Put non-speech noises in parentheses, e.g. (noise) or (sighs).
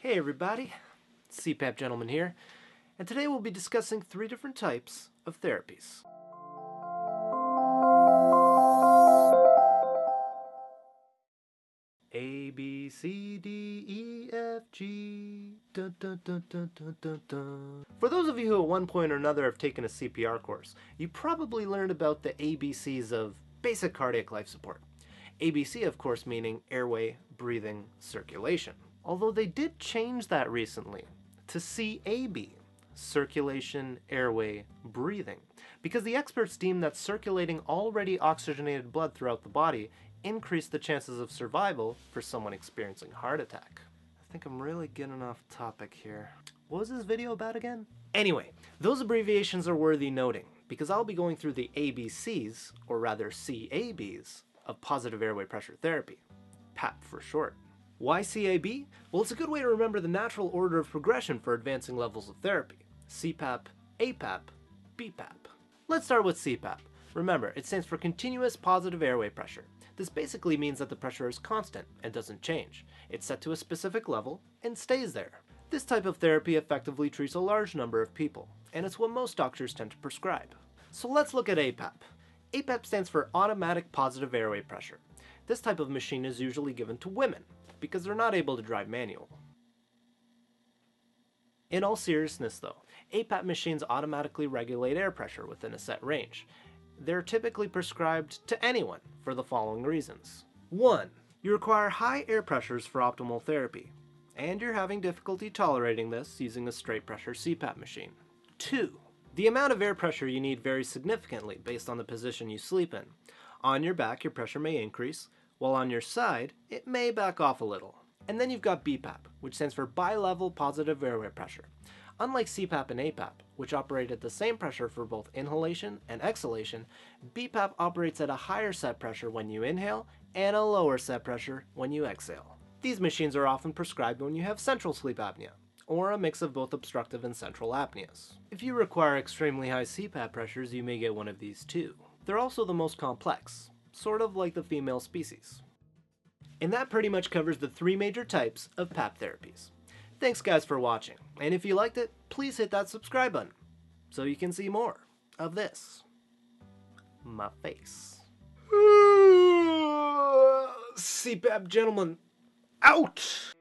Hey everybody, CPAP Gentleman here, and today we'll be discussing three different types of therapies. A B C D E F G. Dun, dun, dun. For those of you who at one point or another have taken a CPR course, you probably learned about the ABCs of basic cardiac life support. ABC, of course, meaning airway, breathing, circulation. Although they did change that recently to CAB, circulation, airway, breathing, because the experts deem that circulating already oxygenated blood throughout the body increased the chances of survival for someone experiencing heart attack. I think I'm really getting off topic here. What was this video about again? Anyway, those abbreviations are worthy noting because I'll be going through the ABCs, or rather CABs, of positive airway pressure therapy, PAP for short. Why CAB? Well, it's a good way to remember the natural order of progression for advancing levels of therapy. CPAP, APAP, BPAP. Let's start with CPAP. Remember, it stands for continuous positive airway pressure. This basically means that the pressure is constant and doesn't change. It's set to a specific level and stays there. This type of therapy effectively treats a large number of people, and it's what most doctors tend to prescribe. So let's look at APAP. APAP stands for automatic positive airway pressure. This type of machine is usually given to women because they're not able to drive manual. In all seriousness though, APAP machines automatically regulate air pressure within a set range. They're typically prescribed to anyone for the following reasons. 1. You require high air pressures for optimal therapy, and you're having difficulty tolerating this using a straight pressure CPAP machine. 2. The amount of air pressure you need varies significantly based on the position you sleep in. On your back, your pressure may increase, while on your side, it may back off a little. And then you've got BPAP, which stands for Bilevel Positive Airway Pressure. Unlike CPAP and APAP, which operate at the same pressure for both inhalation and exhalation, BPAP operates at a higher set pressure when you inhale and a lower set pressure when you exhale. These machines are often prescribed when you have central sleep apnea, or a mix of both obstructive and central apneas. If you require extremely high CPAP pressures, you may get one of these too. They're also the most complex, sort of like the female species. And that pretty much covers the three major types of PAP therapies. Thanks guys for watching, and if you liked it, please hit that subscribe button so you can see more of this. My face. (sighs) CPAP Gentleman, out!